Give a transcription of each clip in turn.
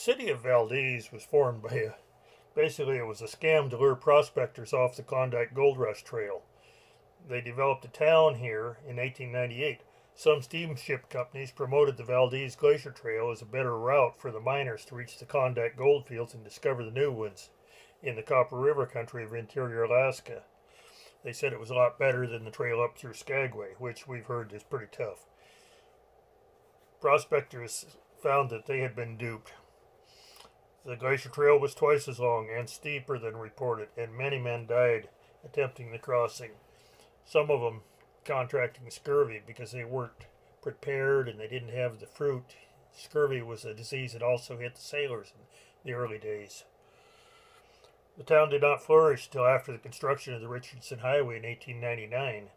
city of Valdez was formed by a basically it was a scam to lure prospectors off the Klondike Gold Rush Trail. They developed a town here in 1898. Some steamship companies promoted the Valdez Glacier Trail as a better route for the miners to reach the Klondike goldfields and discover the new ones in the Copper River country of interior Alaska. They said it was a lot better than the trail up through Skagway, which we've heard is pretty tough. Prospectors found that they had been duped. The glacier trail was twice as long and steeper than reported, and many men died attempting the crossing. Some of them contracting scurvy because they weren't prepared and they didn't have the fruit. Scurvy was a disease that also hit the sailors in the early days. The town did not flourish until after the construction of the Richardson Highway in 1899,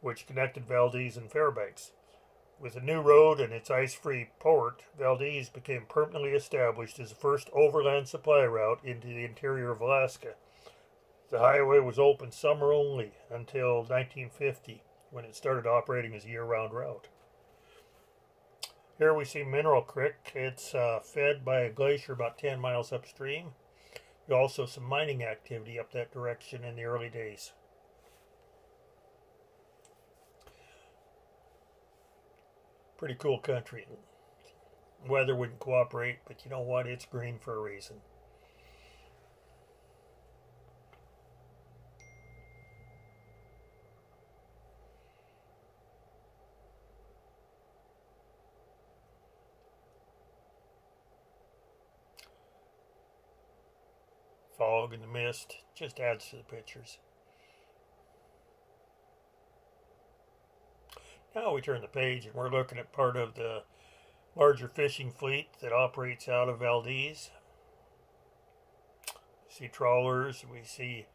which connected Valdez and Fairbanks. With a new road and its ice-free port, Valdez became permanently established as the first overland supply route into the interior of Alaska. The highway was open summer only until 1950, when it started operating as a year-round route. Here we see Mineral Creek. It's uh, fed by a glacier about 10 miles upstream. There's also some mining activity up that direction in the early days. Pretty cool country. Weather wouldn't cooperate, but you know what? It's green for a reason. Fog and the mist just adds to the pictures. Now we turn the page and we're looking at part of the larger fishing fleet that operates out of Valdez. We see trawlers, we see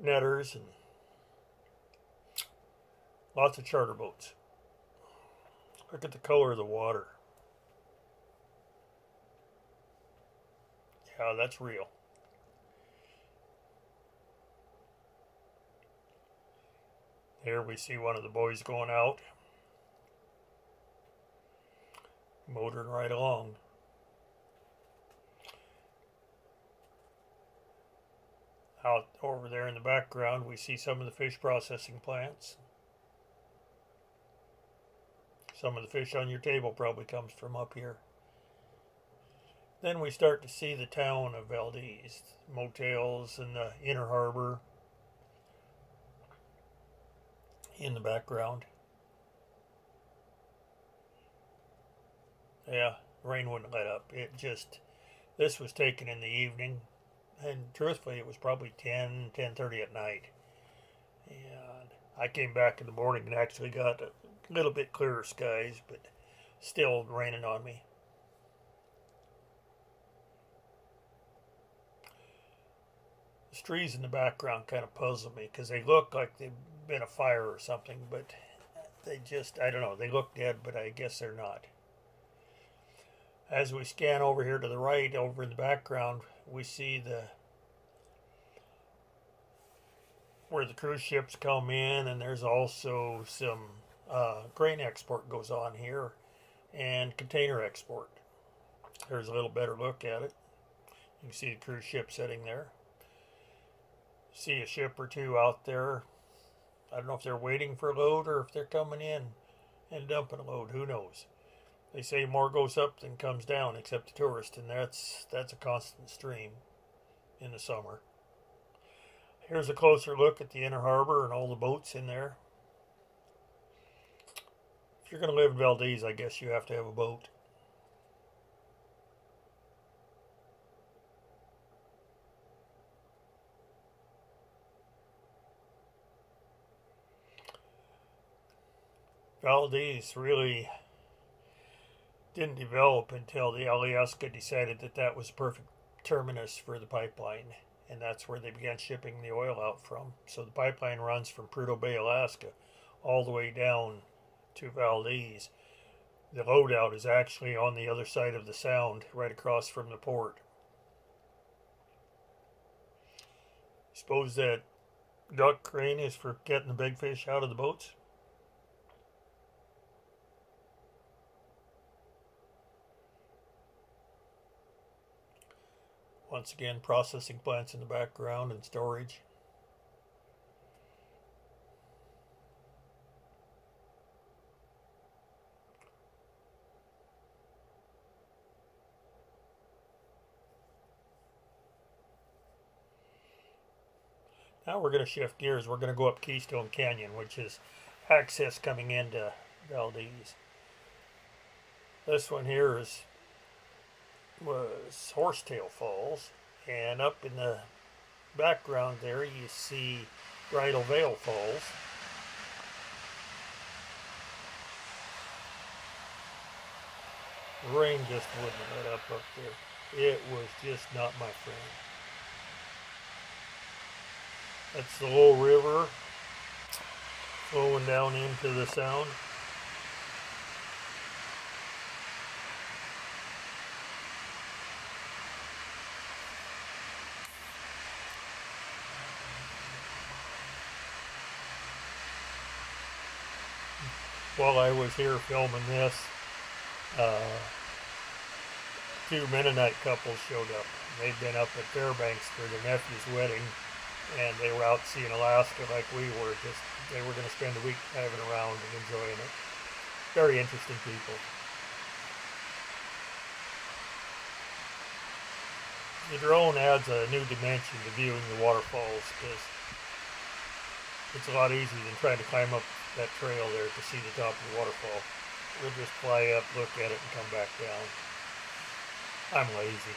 netters, and lots of charter boats. Look at the color of the water. Yeah, that's real. Here we see one of the boys going out. Motoring right along. Out over there in the background, we see some of the fish processing plants. Some of the fish on your table probably comes from up here. Then we start to see the town of Valdez, motels and the inner harbor in the background. Yeah, rain wouldn't let up. It just, this was taken in the evening, and truthfully, it was probably 10, 10.30 at night. And I came back in the morning and actually got a little bit clearer skies, but still raining on me. The trees in the background kind of puzzle me because they look like they've been a fire or something, but they just, I don't know, they look dead, but I guess they're not. As we scan over here to the right, over in the background, we see the where the cruise ships come in, and there's also some uh, grain export goes on here, and container export. Here's a little better look at it. You can see the cruise ship sitting there. See a ship or two out there. I don't know if they're waiting for a load or if they're coming in and dumping a load. Who knows? They say more goes up than comes down, except the tourist, and that's that's a constant stream in the summer. Here's a closer look at the inner harbor and all the boats in there. If you're going to live in Valdez, I guess you have to have a boat. Valdez really didn't develop until the Alyeska decided that that was perfect terminus for the pipeline, and that's where they began shipping the oil out from. So the pipeline runs from Prudhoe Bay, Alaska, all the way down to Valdez. The loadout is actually on the other side of the sound, right across from the port. Suppose that duck crane is for getting the big fish out of the boats? Once again, processing plants in the background and storage. Now we're going to shift gears. We're going to go up Keystone Canyon, which is access coming into Valdez. This one here is was Horsetail Falls, and up in the background there you see Bridal Veil Falls. Rain just wouldn't let up up there. It was just not my friend. That's the little river flowing down into the sound. While I was here filming this, uh, two Mennonite couples showed up. They'd been up at Fairbanks for their nephew's wedding and they were out seeing Alaska like we were. Just they were going to spend a week driving around and enjoying it. Very interesting people. The drone adds a new dimension to viewing the waterfalls because it's a lot easier than trying to climb up that trail there to see the top of the waterfall. We'll just fly up, look at it, and come back down. I'm lazy.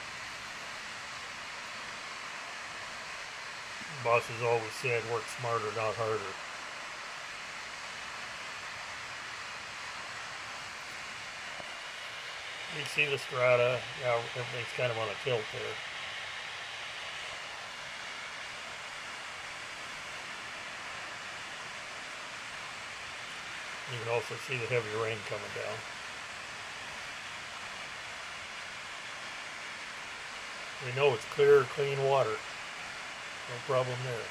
boss has always said work smarter, not harder. You see the strata, now everything's kind of on a tilt there. Can also see the heavy rain coming down. We know it's clear, clean water. No problem there.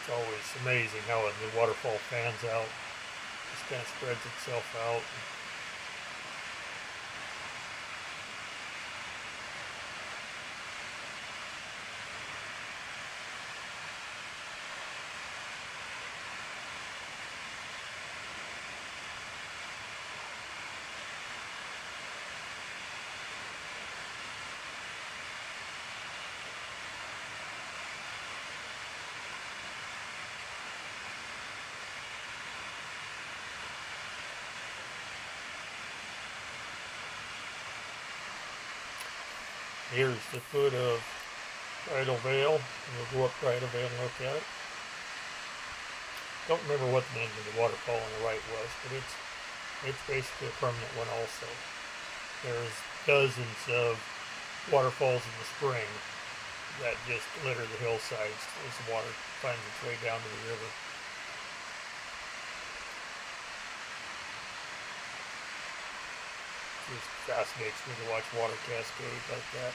It's always amazing how the waterfall fans out. Just kind of spreads itself out. Here's the foot of Bridal Veil. We'll go up Bridal Veil and look at it. Don't remember what the name of the waterfall on the right was, but it's it's basically a permanent one also. There's dozens of waterfalls in the spring that just litter the hillsides as the water finds its way down to the river. just fascinates me to watch water cascade like that.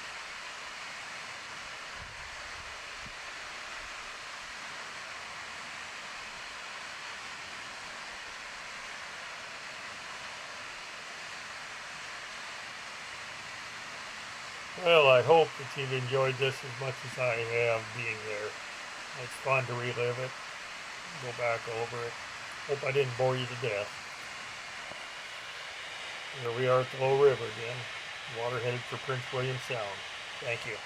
Well, I hope that you've enjoyed this as much as I have being there. It's fun to relive it, go back over it. Hope I didn't bore you to death. Here we are at the Lowe River again, water headed for Prince William Sound. Thank you.